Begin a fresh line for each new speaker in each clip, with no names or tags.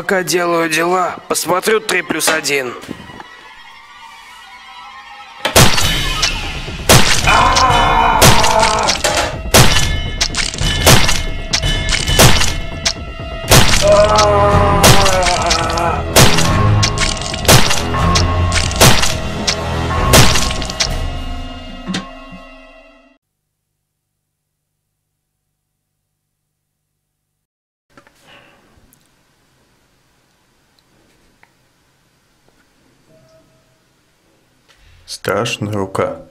Пока делаю дела, посмотрю 3 плюс 1.
Страшная рука.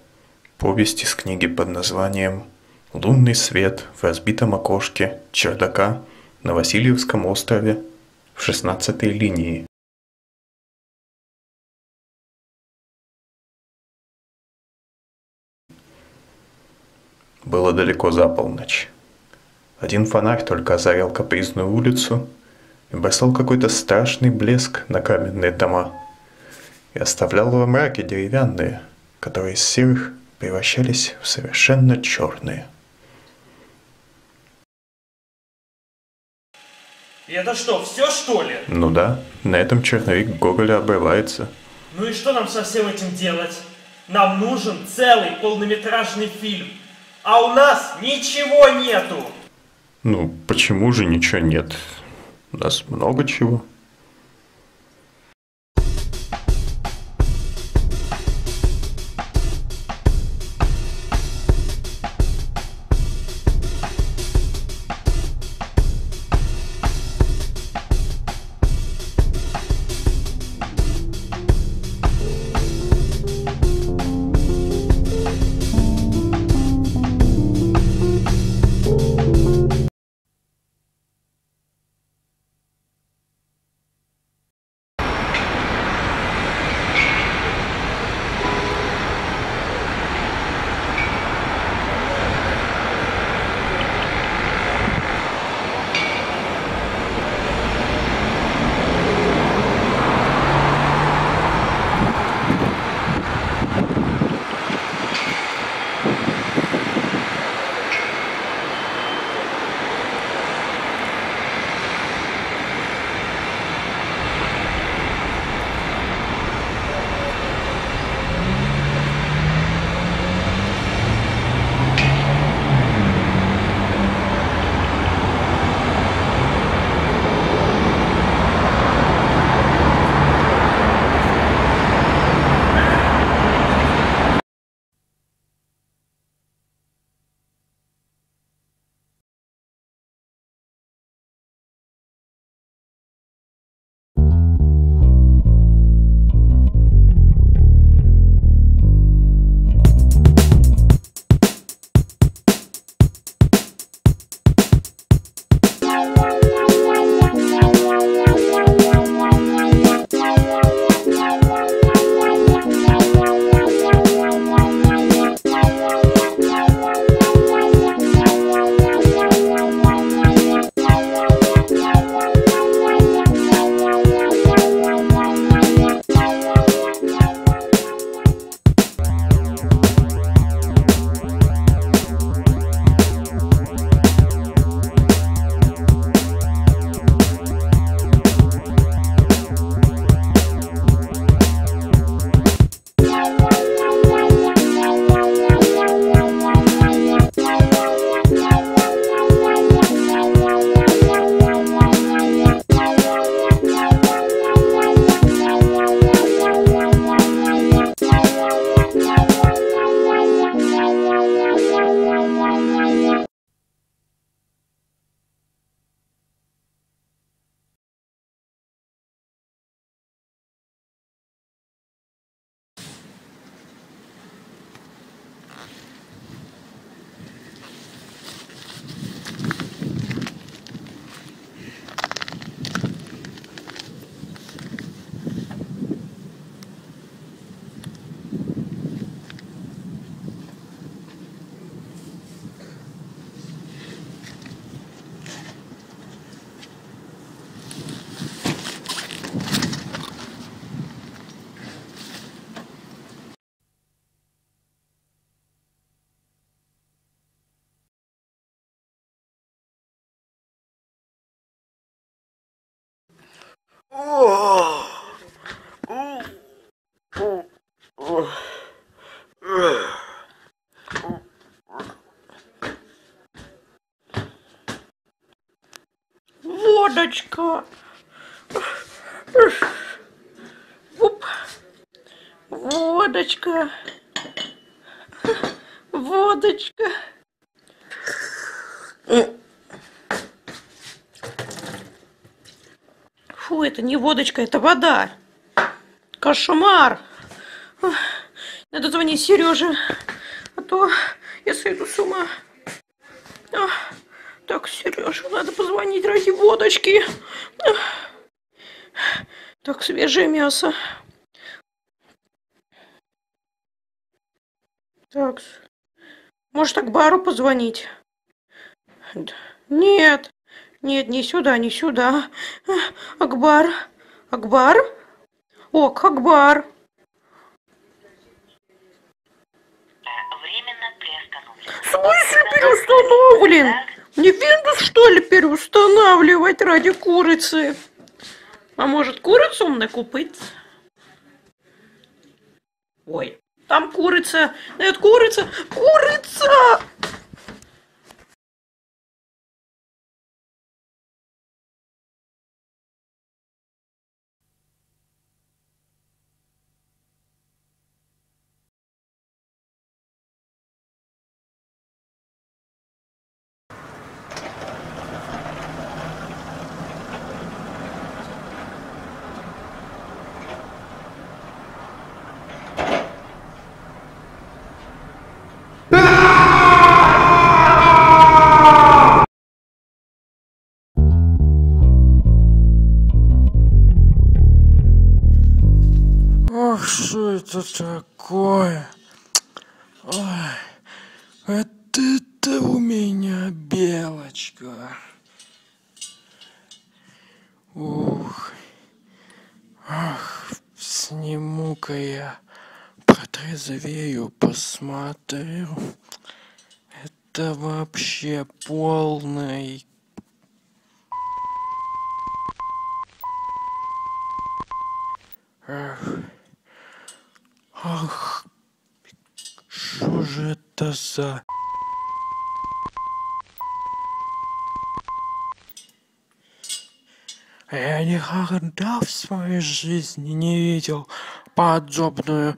Повесть из книги под названием «Лунный свет в разбитом окошке чердака на Васильевском острове в шестнадцатой линии». Было далеко за полночь. Один фонарь только озарял капризную улицу и бросал какой-то страшный блеск на каменные дома и оставлял во мраке деревянные, которые из серых превращались в совершенно черные.
И это что, все что ли?
Ну да, на этом черновик Гоголя обрывается.
Ну и что нам со всем этим делать? Нам нужен целый полнометражный фильм. А у нас ничего нету.
Ну, почему же ничего нет? У нас много чего.
Водочка. Оп. Водочка. Водочка. Фу, это не водочка, это вода. Кошмар. Надо звонить Сереже, а то я сойду с ума. Ах, Так, Сереже, надо позвонить ради водочки. Так, свежее мясо. Так, может, Акбару позвонить? Д- Нет, нет, не сюда, не сюда. Акбар, Акбар? Ок, Акбар.
Временно приостановлен.
В смысле переустановлен? Не Windows, что ли, переустанавливать ради курицы? А может, курицу мне купить? Ой, там курица. Нет, курица. Курица!
Что это такое? Ой, вот это у меня белочка. Ух. Ах, сниму-ка я протрезвею, посмотрю. Это вообще полный Ах, ах, что же это за... Я никогда в своей жизни не видел подобную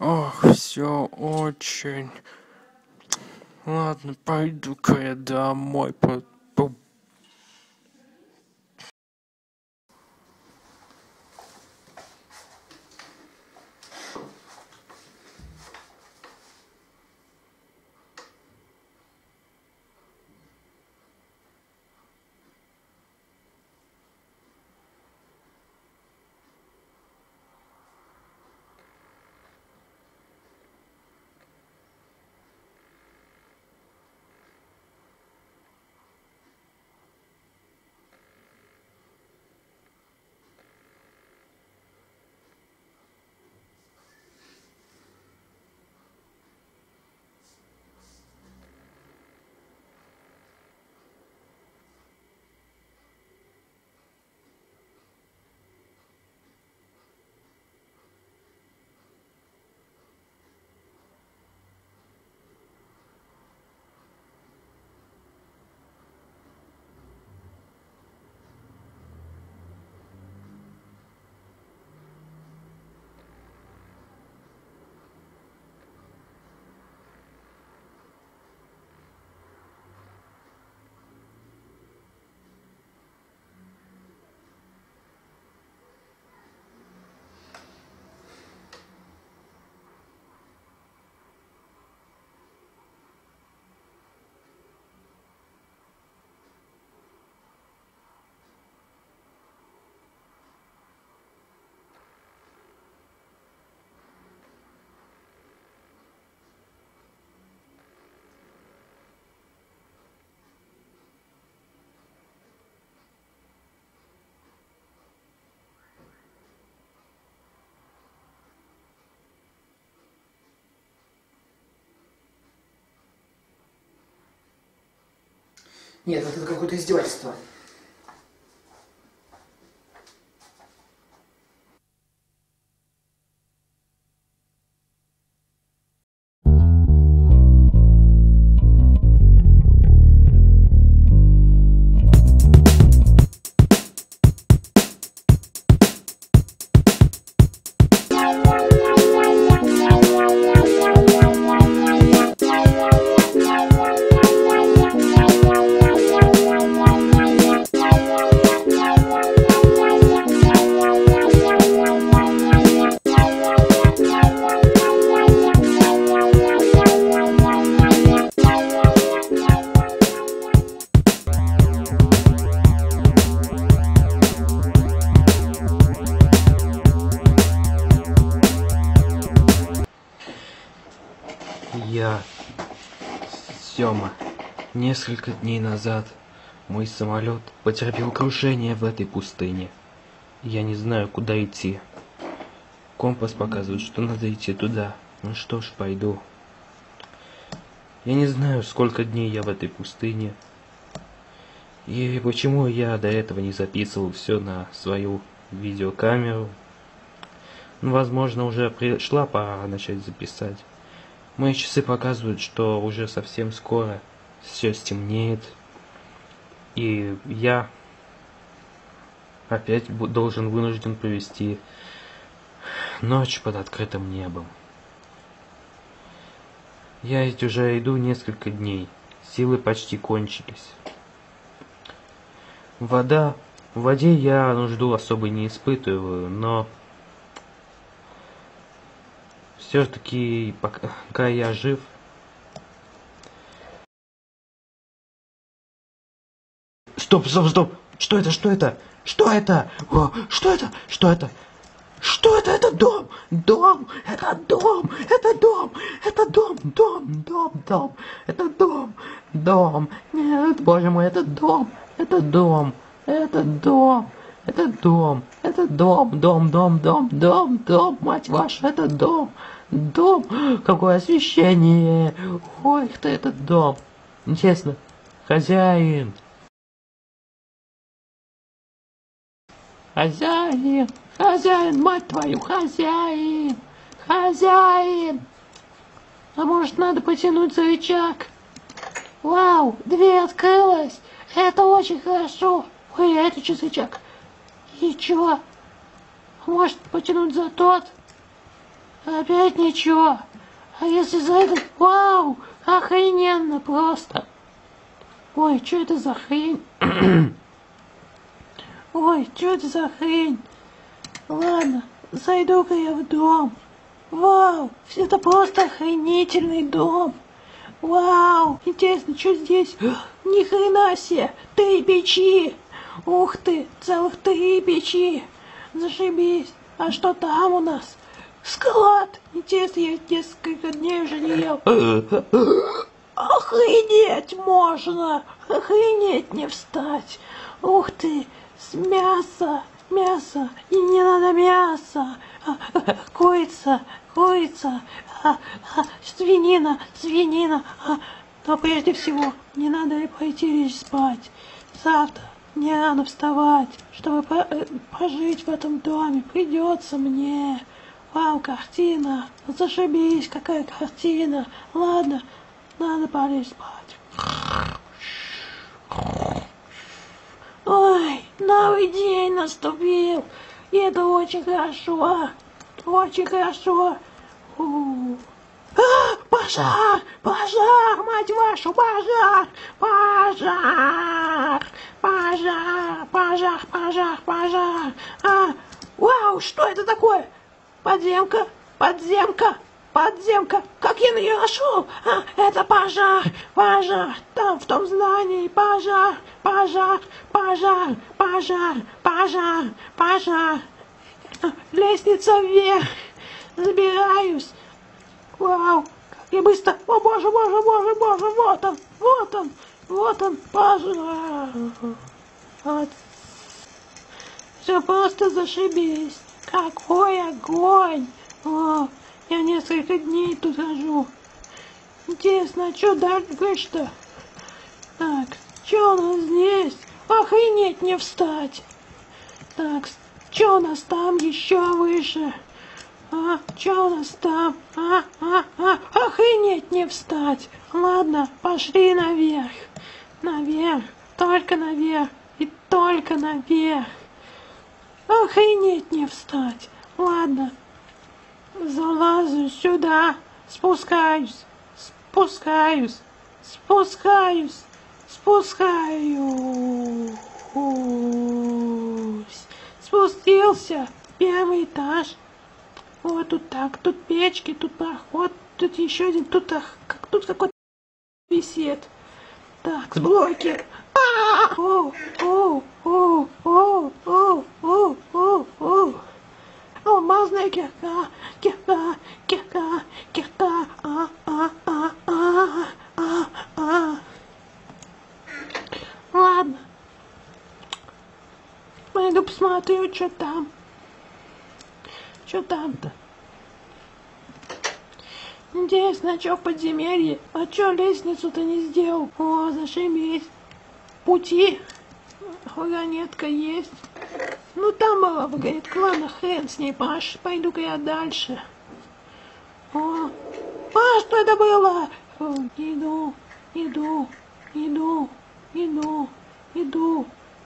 Ох, все очень... Ладно, пойду-ка я домой. По,
Нет, вот это какое-то издевательство.
Несколько дней назад мой самолет потерпел крушение в этой пустыне. Я не знаю, куда идти. Компас показывает, что надо идти туда. Ну что ж, пойду. Я не знаю, сколько дней я в этой пустыне. И почему я до этого не записывал все на свою видеокамеру. Ну, возможно, уже пришла пора начать записать. Мои часы показывают, что уже совсем скоро все стемнеет. И я опять должен вынужден провести ночь под открытым небом. Я ведь уже иду несколько дней. Силы почти кончились. Вода... В воде я нужду особо не испытываю, но... Все-таки пока я жив... Стоп, стоп, стоп! Что это, что это? Что это? О, что это? Что это? Что это? Это дом! Дом! Это дом! Это дом! Это дом! Дом! Дом! Дом! Это дом! Дом! Нет, боже мой, это дом! Это дом! Это дом! Это дом! Это дом! Дом! Дом! Дом! Дом! Дом! Мать ваша, это дом! Дом! Какое освещение! Ой, кто этот дом! Интересно, хозяин! Хозяин! Хозяин, мать твою, хозяин! Хозяин! А может надо потянуть за рычаг? Вау, дверь открылась! Это очень хорошо! Ой, а это что рычаг? Ничего. Может потянуть за тот? Опять ничего. А если за этот? Вау! Охрененно просто! Ой, что это за хрень? Ой, что это за хрень? Ладно, зайду-ка я в дом. Вау, это просто охренительный дом. Вау, интересно, что здесь? Ни хрена себе, три печи. Ух ты, целых три печи. Зашибись. А что там у нас? Склад. Интересно, я несколько дней уже не ел. Охренеть можно. Охренеть не встать. Ух ты, с мяса мясо, и не надо мясо, курица, курица, свинина, свинина, но прежде всего не надо пойти лечь спать. Завтра не рано вставать, чтобы пожить в этом доме. Придется мне. Вау, картина. Зашибись, какая картина. Ладно, надо полечь спать. Ой, новый день наступил. И это очень хорошо. Очень хорошо. -у. А, пожар! Пожар! Мать вашу, пожар! Пожар! Пожар! Пожар! Пожар! Пожар! А, вау, что это такое? Подземка! Подземка! Подземка! Как я на нее нашел? А, это пожар! Пожар! Там, в том здании, пожар! Пожар! Пожар! Пожар! Пожар! Пожар! Лестница вверх! Забираюсь! Вау! Как я быстро! О боже, боже, боже, боже! Вот он! Вот он! Вот он! Пожар! Вот. Все просто зашибись! Какой огонь! О, я несколько дней тут хожу. Интересно, а что дальше-то? Так, что у нас здесь? Охренеть не встать. Так, что у нас там еще выше? А, что у нас там? А, а, а, охренеть не встать. Ладно, пошли наверх. Наверх, только наверх и только наверх. Охренеть не встать. Ладно, Залазу сюда, спускаюсь, спускаюсь, спускаюсь, спускаюсь. Спустился, первый этаж. Вот тут так, тут печки, тут проход, тут еще один, тут, как, тут какой-то висит. Так, блоки. Алмазная кирка, кирка, кирка, кирка, а, а, а, а, а, а. Ладно. Пойду посмотрю, что там. Что там-то? Надеюсь, на что подземелье? А что лестницу-то не сделал? О, зашибись. Пути. Вагонетка есть. Ну там была вагонетка. Ладно, хрен с ней, Паш. Пойду-ка я дальше. О, а что это было? О, иду, иду, иду, иду, иду,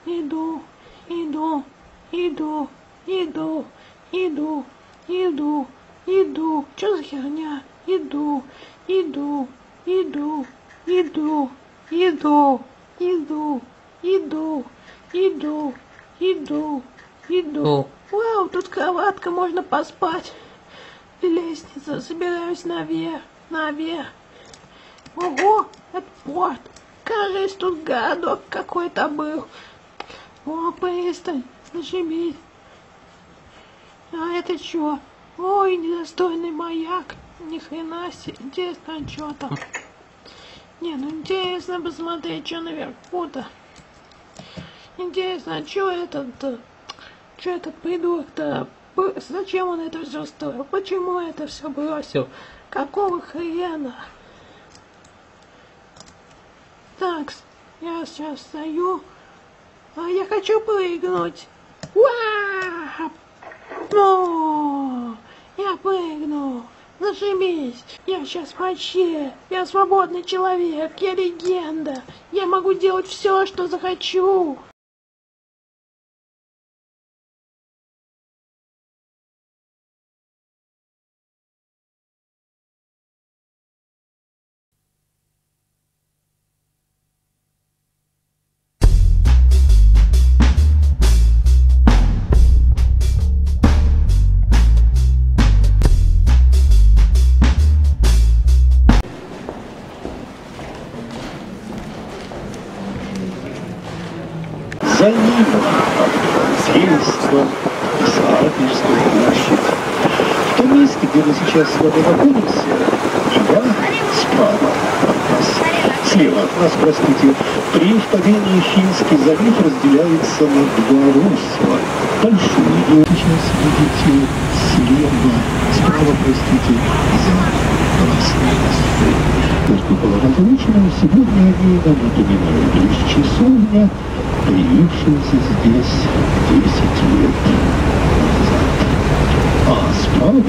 иду, иду, иду, иду, иду, иду, иду. Что за херня? Иду, иду, иду, иду, иду, иду, иду, иду, иду, иду. Вау, тут кроватка, можно поспать. Лестница, собираюсь наверх, наверх. Ого, это порт. Кажется, тут городок какой-то был. О, пристань, зашибись. А это что? Ой, недостойный маяк. Ни хрена себе. Интересно, что там? Не, ну интересно посмотреть, что наверху-то. Интересно, а что этот-то? Что этот придурок-то? Зачем он это все строил? Почему это все бросил? Какого хрена? Так, я сейчас стою. А я хочу прыгнуть. Уа! Я прыгну. Зашибись. Я сейчас вообще. Я свободный человек. Я легенда. Я могу делать все, что захочу.
За ним сельство, Саратовская площадь. В том месте, где мы сейчас с вами находимся, я справа от нас, слева от нас, простите, при впадении Финский залив разделяется на два русла. Большую вы сейчас видите слева, справа, простите, за. Только было разлучено, сегодня они нам напоминают лишь часовня, появившаяся здесь 10 лет назад. А справа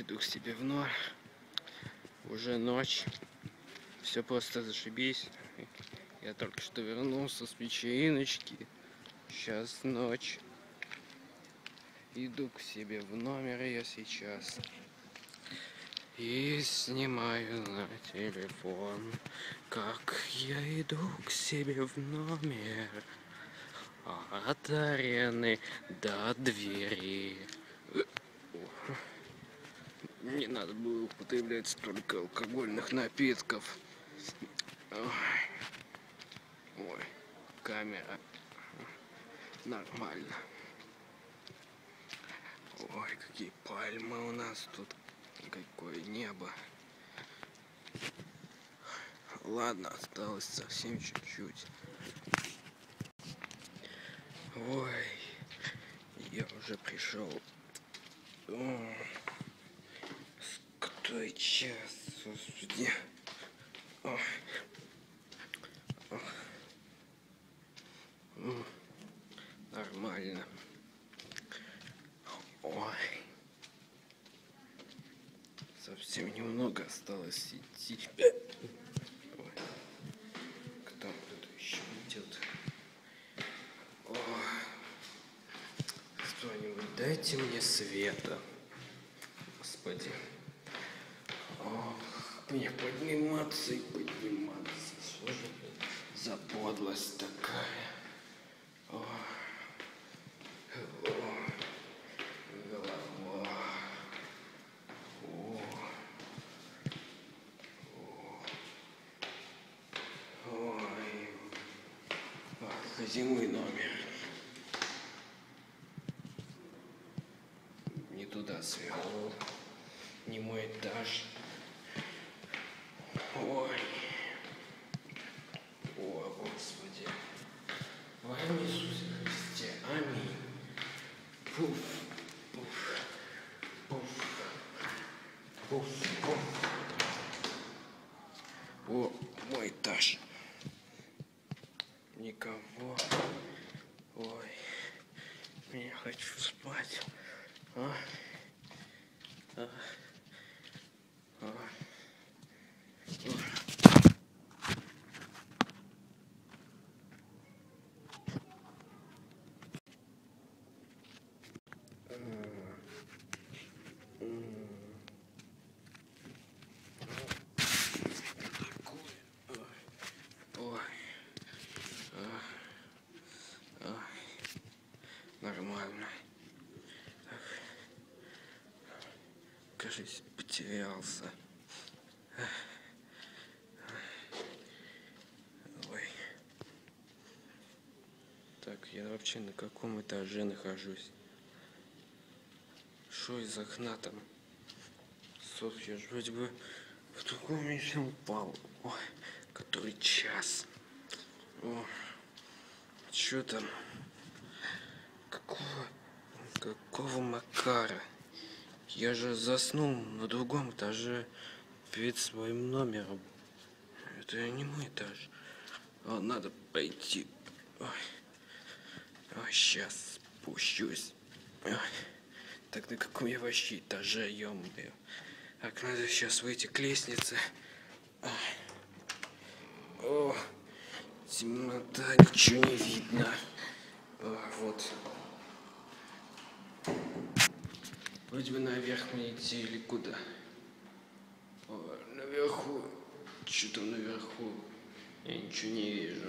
иду к себе в нор. Уже ночь. Все просто зашибись. Я только что вернулся с вечериночки. Сейчас ночь. Иду к себе в номер я сейчас. И снимаю на телефон, как я иду к себе в номер. От арены до двери. Не надо было употреблять столько алкогольных напитков. Ой, камера. Нормально. Ой, какие пальмы у нас тут. Какое небо. Ладно, осталось совсем чуть-чуть. Ой, я уже пришел. О, который час, господи. Ох. Нормально. Ой. Совсем немного осталось идти. Ой. Кто тут еще идет? Кто-нибудь дайте мне света. Господи. Ох, мне подниматься и подниматься. Это за подлость такая? Ох. Ох. Голова. О. О. Ой. Зимой номер. Не туда свернул. Не мой этаж. О, мой этаж. Никого. Ой, я хочу спать. А? А? Ой. А. А. Нормально. Так. Кажись, потерялся. Ой. Так, я вообще на каком этаже нахожусь? Что из окна там? Софья ж вроде бы в другом месте упал. Ой, который час. О, что там? Какого, какого Макара? Я же заснул на другом этаже перед своим номером. Это не мой этаж. А, надо пойти. Ой. Ой, сейчас спущусь. Ой. Так на каком я вообще этаже, ё Так, надо сейчас выйти к лестнице. О, темнота, ничего не видно. А, вот. Вроде бы наверх мне идти или куда? О, наверху. Что там наверху? Я ничего не вижу.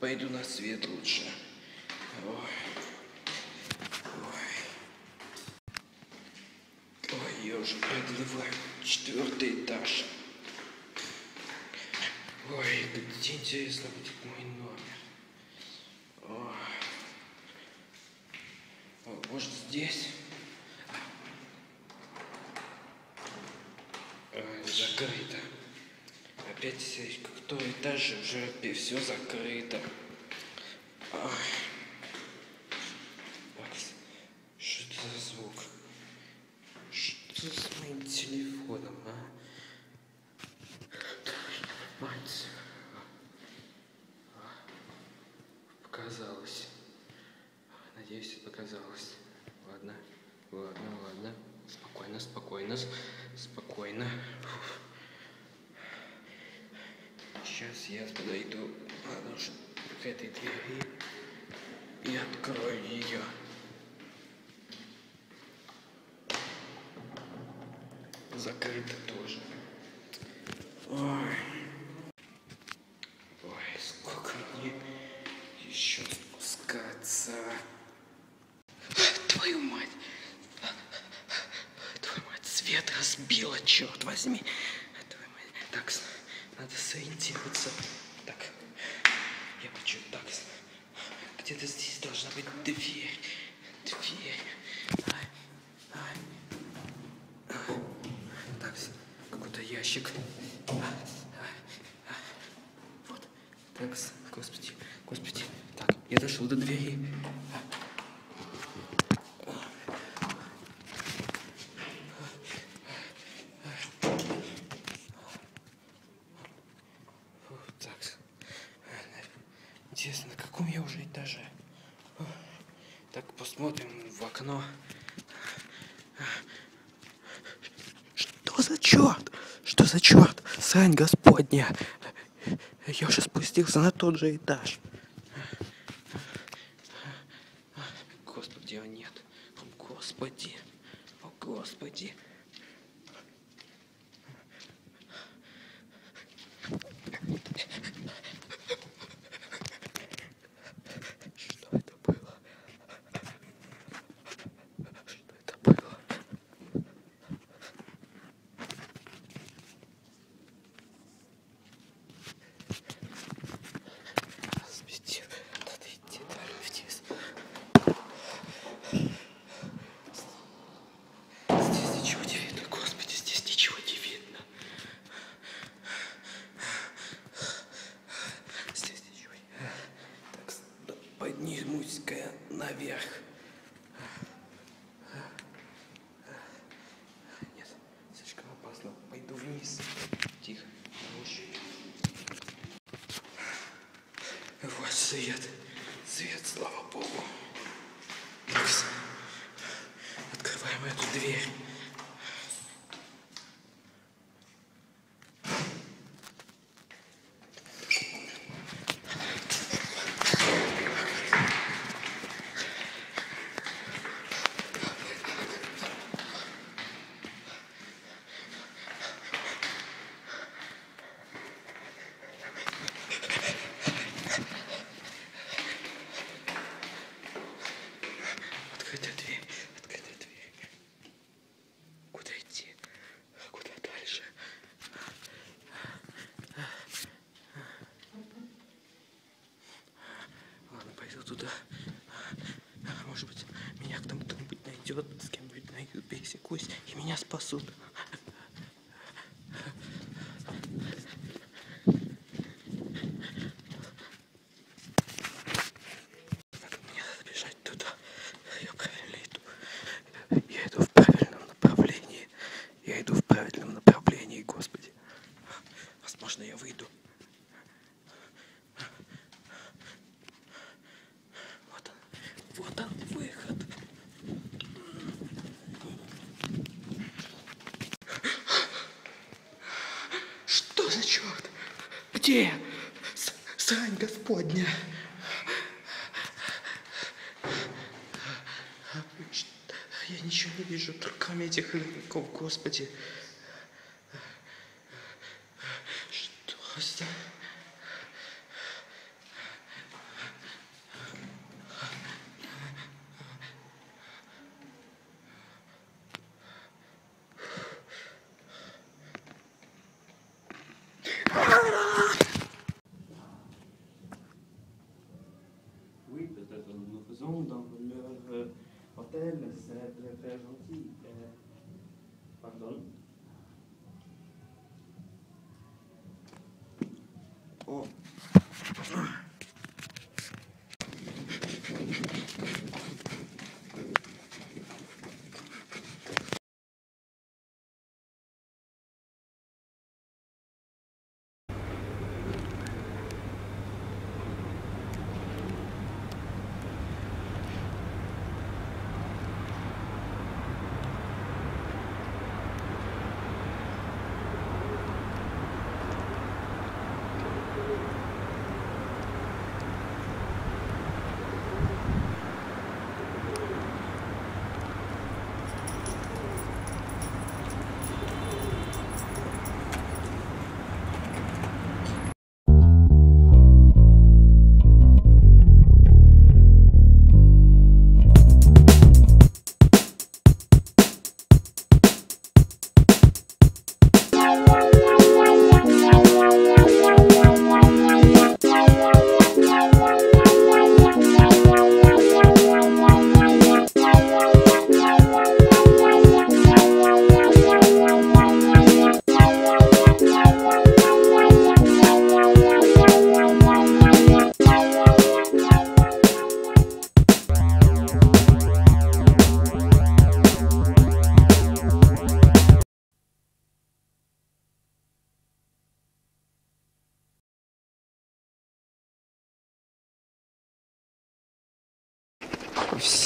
Пойду на свет лучше. Ой. Ой. Ой, я уже преодолеваю четвертый этаж. Ой, где интересно будет мой номер? О, О, может здесь? Ой, закрыто. Опять здесь кто этаж уже все закрыто. это тоже. Ой. Ой, сколько мне еще спускаться. Твою мать! Твою мать, свет разбила, черт возьми. Твою мать. Так, надо сориентироваться. Так, я хочу так. Где-то здесь должна быть дверь. даже. Так, посмотрим в окно. Что за черт? Что за черт? Сань Господня! Я уже спустился на тот же этаж. спасут. где с срань Господня? Я ничего не вижу руками этих игроков, Господи.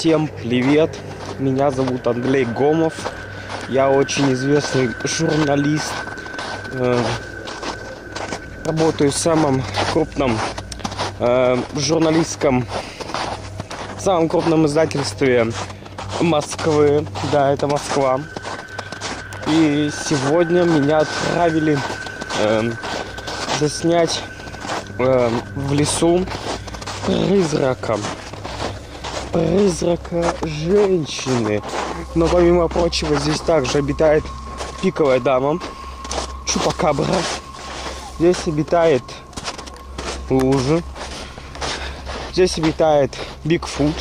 Всем привет! Меня зовут Андрей Гомов. Я очень известный журналист. Э, Работаю в самом крупном э, журналистском, в самом крупном издательстве Москвы. Да, это Москва. И сегодня меня отправили э, заснять в лесу призрака. Призрака женщины. Но помимо прочего здесь также обитает пиковая дама. Чупакабра. Здесь обитает лужа. Здесь обитает Бигфут.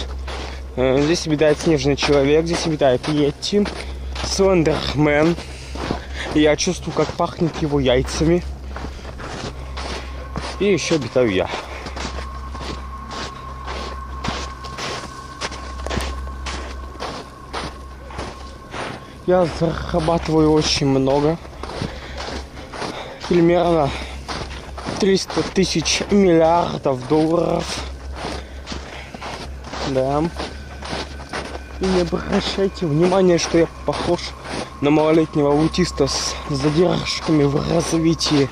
Э, Здесь обитает снежный человек. Здесь обитает Йети. Слендермен. Я чувствую, как пахнет его яйцами. И еще обитаю я. Я зарабатываю очень много. Примерно 300 тысяч миллиардов долларов. Да. И не обращайте внимания, что я похож на малолетнего аутиста с задержками в развитии.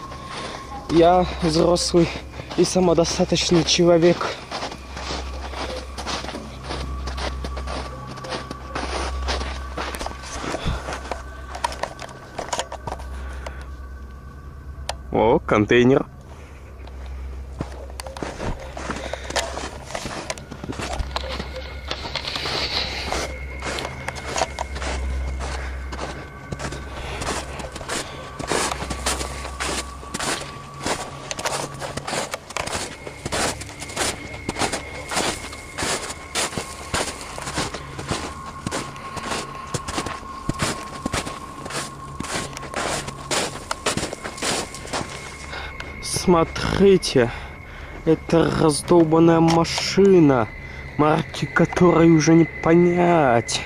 Я взрослый и самодостаточный человек. О, контейнер. Смотрите, это раздолбанная машина, марки которой уже не понять.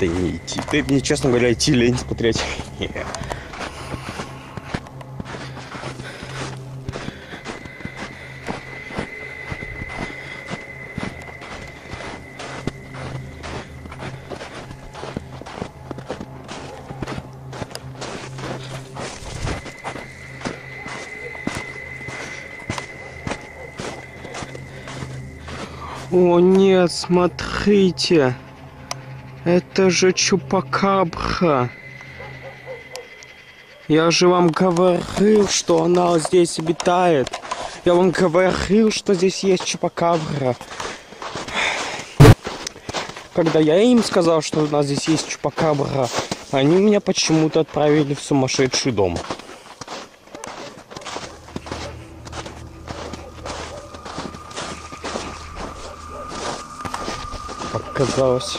Да не идти. Да мне, честно говоря, идти лень смотреть. нет, смотрите. Это же Чупакабра. Я же вам говорил, что она здесь обитает. Я вам говорил, что здесь есть Чупакабра. Когда я им сказал, что у нас здесь есть Чупакабра, они меня почему-то отправили в сумасшедший дом. Показалось.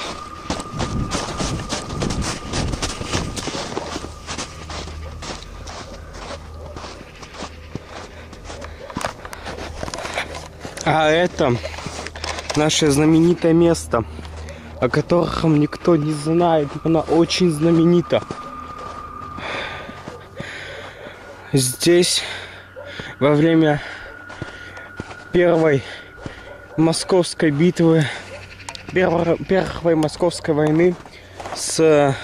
А это наше знаменитое место, о котором никто не знает. Она очень знаменита. Здесь во время первой московской битвы, первой, первой московской войны с,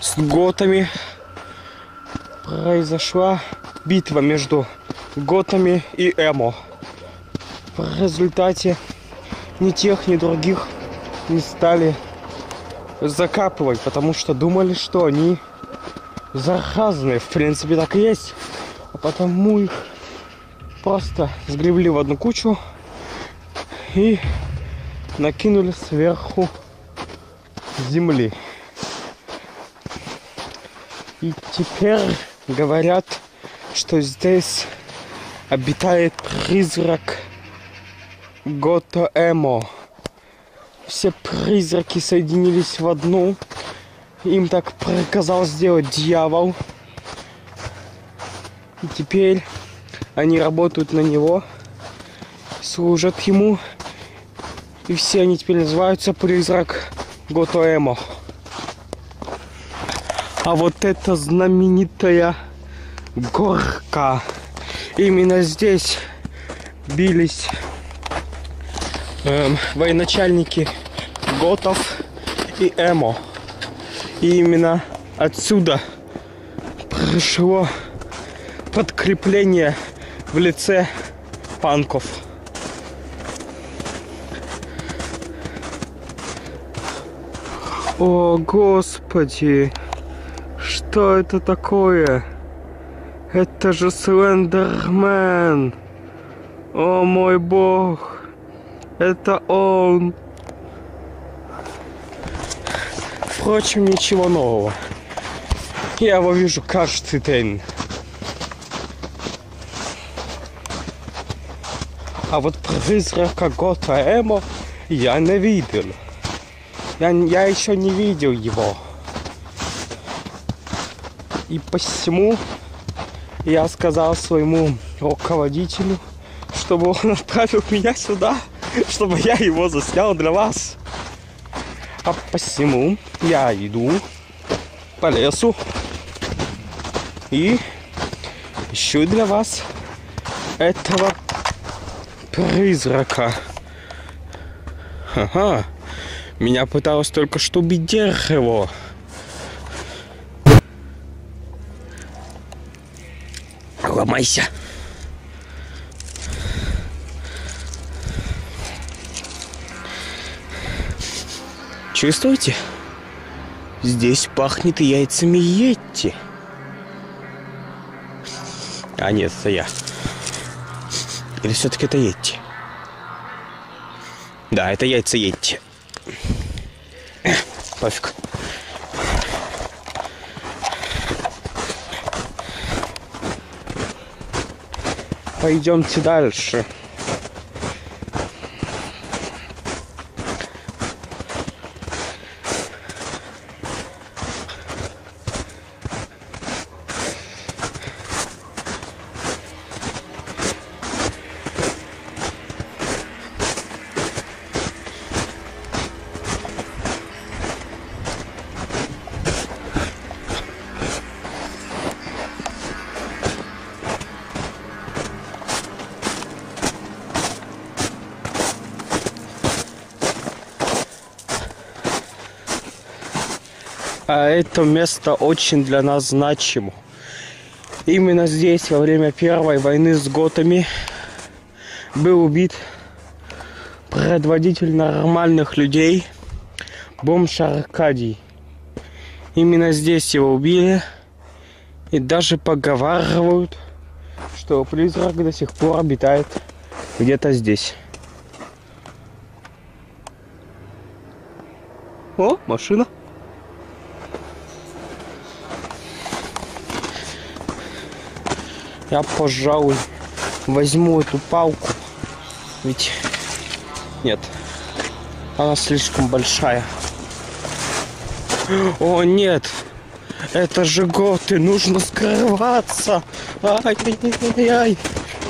с готами произошла битва между готами и эмо. В результате ни тех, ни других не стали закапывать, потому что думали, что они заразные. В принципе, так и есть. А потому их просто сгребли в одну кучу и накинули сверху земли. И теперь говорят, что здесь обитает призрак Гото Эмо. Все призраки соединились в одну. Им так приказал сделать дьявол. И теперь они работают на него, служат ему. И все они теперь называются призрак Готоэмо. А вот эта знаменитая горка. Именно здесь бились эм, военачальники Готов и Эмо. И именно отсюда пришло подкрепление в лице панков. О, господи! Что это такое? Это же Слендермен! О мой бог! Это он! Впрочем, ничего нового. Я его вижу каждый день. А вот призрака Гота Эмо я не видел. Я, я еще не видел его. И посему я сказал своему руководителю, чтобы он отправил меня сюда, чтобы я его заснял для вас. А посему я иду по лесу и ищу для вас этого призрака. Ага. Меня пыталось только что убить дерево. Ломайся. Чувствуете? Здесь пахнет яйцами Йетти. А нет, это я. Или все-таки это Йетти? Да, это яйца Йетти. Пофиг. Пойдемте дальше. Это место очень для нас значимо. Именно здесь во время первой войны с готами был убит предводитель нормальных людей бомж Аркадий. Именно здесь его убили. И даже поговаривают, что призрак до сих пор обитает где-то здесь. О, машина. Я, пожалуй, возьму эту палку. Ведь нет, она слишком большая. О, нет! Это же готы, нужно скрываться! Ай-яй-яй-яй!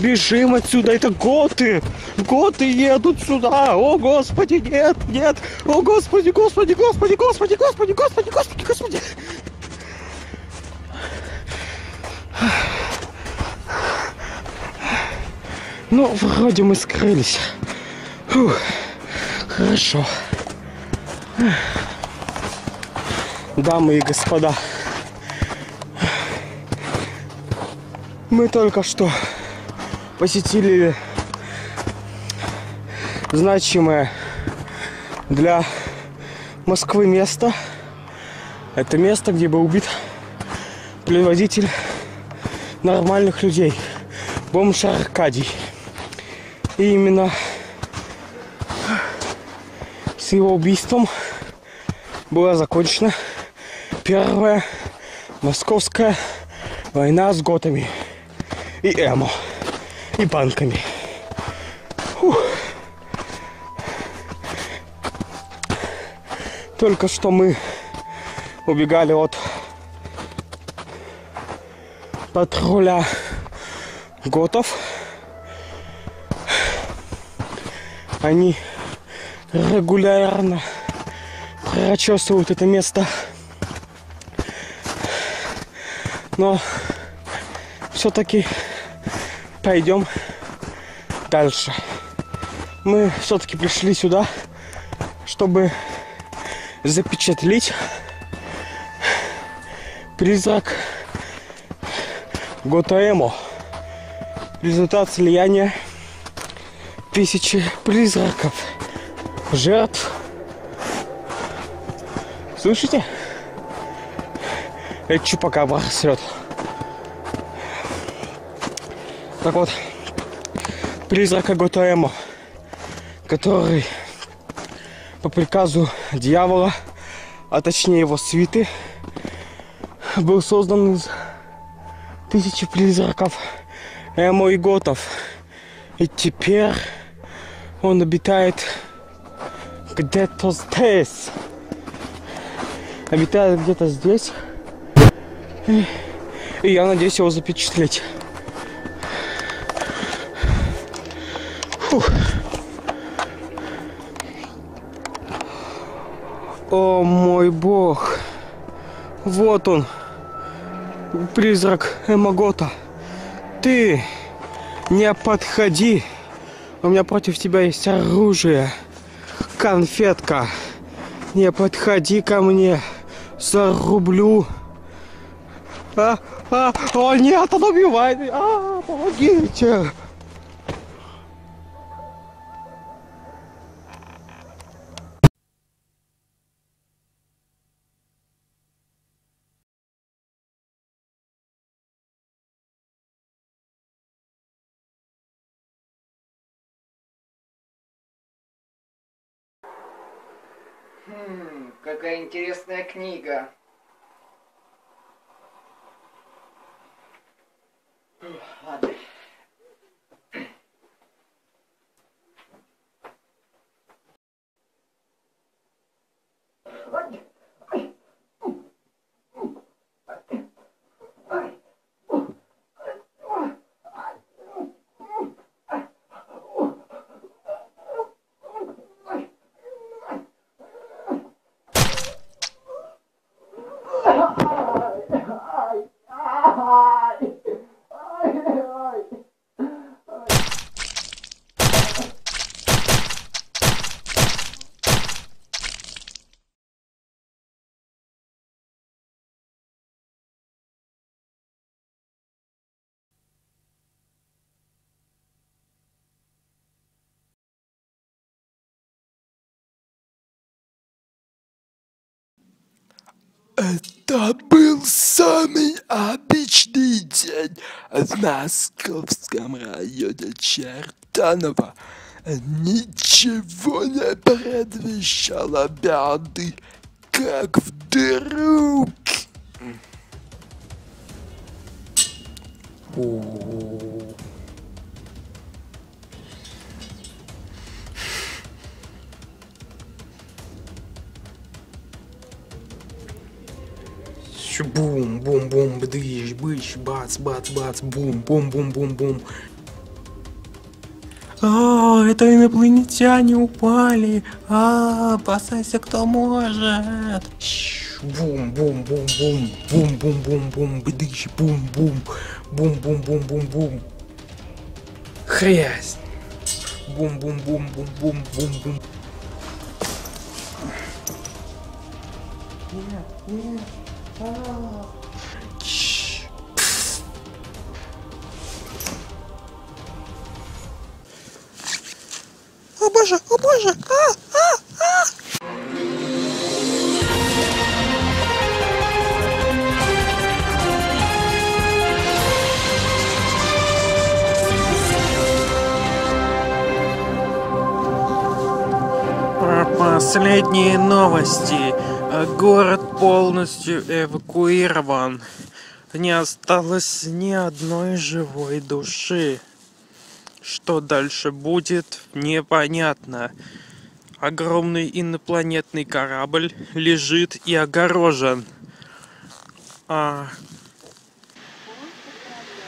Бежим отсюда, это готы! Готы едут сюда! О, господи, нет, нет! О, господи, господи, господи, господи, господи, господи, господи, господи! Ну, вроде мы скрылись. Фух, хорошо. Дамы и господа, мы только что посетили значимое для Москвы место. Это место, где был убит предводитель нормальных людей. Бомж Аркадий. И именно с его убийством была закончена первая московская война с готами и эмо и банками. Фух. Только что мы убегали от патруля готов. Они регулярно прочесывают это место. Но все-таки пойдем дальше. мы все-таки пришли сюда, чтобы запечатлеть призрак Готаэмо. Результат слияния тысячи призраков, жертв. Слышите? Это чупакабра растет. Так вот, призрака Готаэмо, который по приказу дьявола, а точнее его свиты, был создан из тысячи призраков Эмо и Готов. И теперь он обитает где-то здесь. Обитает где-то здесь. И, я надеюсь его запечатлеть. Фух. О мой бог. Вот он. Призрак Эмагота. Ты не подходи. У меня против тебя есть оружие. Конфетка. Не подходи ко мне. Зарублю. А, а, о нет, он убивает. А, помогите.
Интересная книга. Ладно.
Это был самый обычный день в московском районе Чертаново. Ничего не предвещало беды, как вдруг...
Бум, бум, бум, бдыщ, быщ, бац, бац, бац, бум, бум, бум, бум, бум. А, это инопланетяне упали. А, спасайся, кто может. Бум, бум, бум, бум, бум, бум, бум, бум, бдыщ, бум, бум, бум, бум, бум, бум, бум. Хрясь. Бум, бум, бум, бум, бум, бум, бум. Чш.
О боже, о боже! А, а, а!
Последние новости. Город полностью эвакуирован. Не осталось ни одной живой души. Что дальше будет, непонятно. Огромный инопланетный корабль лежит и огорожен. А,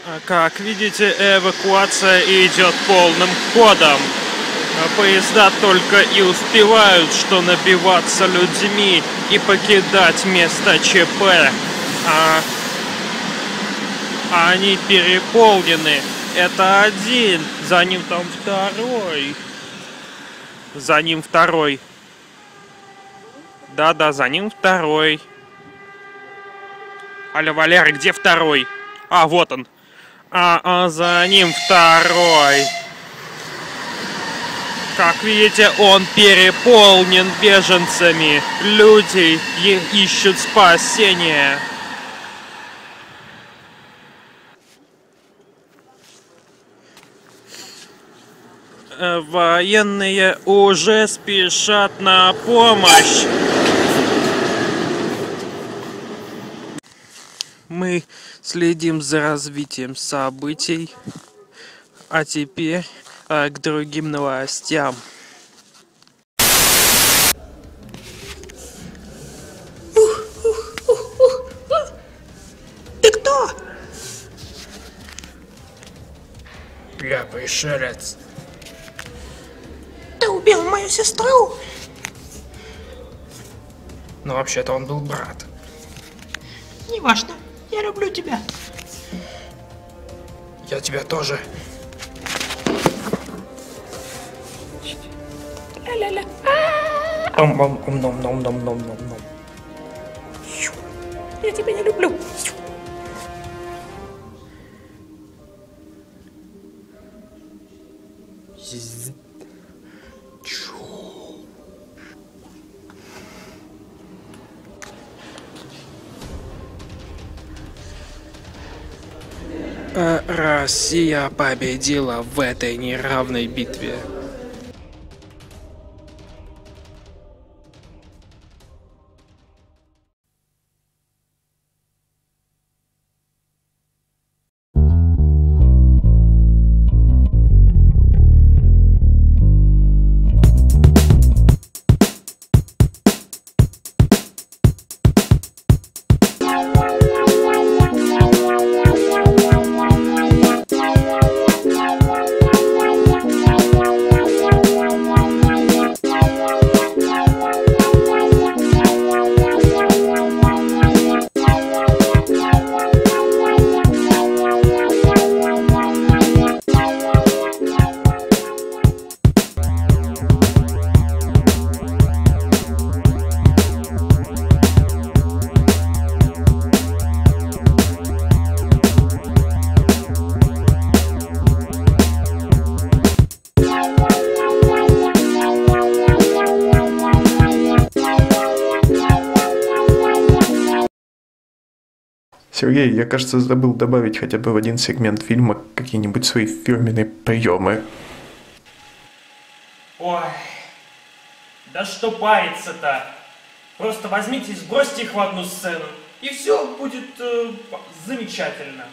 а как видите, эвакуация идет полным ходом. А Поезда только и успевают, что набиваться людьми и покидать место ЧП. А, а они переполнены. Это один, за ним там второй.
За ним второй. Да-да, за ним второй. Алло, Валера, где второй? А, вот он. А, а за ним второй. Как видите, он переполнен беженцами. Люди ищут спасения. Э, Военные уже спешат на помощь. Мы следим за развитием событий. А теперь к другим новостям.
Ты кто?
Я пришелец.
Ты убил мою сестру?
Но вообще-то он был брат.
Неважно. Я люблю тебя.
Я тебя тоже.
Ля-ля-ля.
Ом ом ом ном ном ном ном ном ном.
Я тебя не люблю.
Э, Россия победила в этой неравной битве.
Сергей, я, кажется, забыл добавить хотя бы в один сегмент фильма какие-нибудь свои фирменные приемы.
Ой, да что париться-то? Просто возьмите и сбросьте их в одну сцену, и все будет э, замечательно.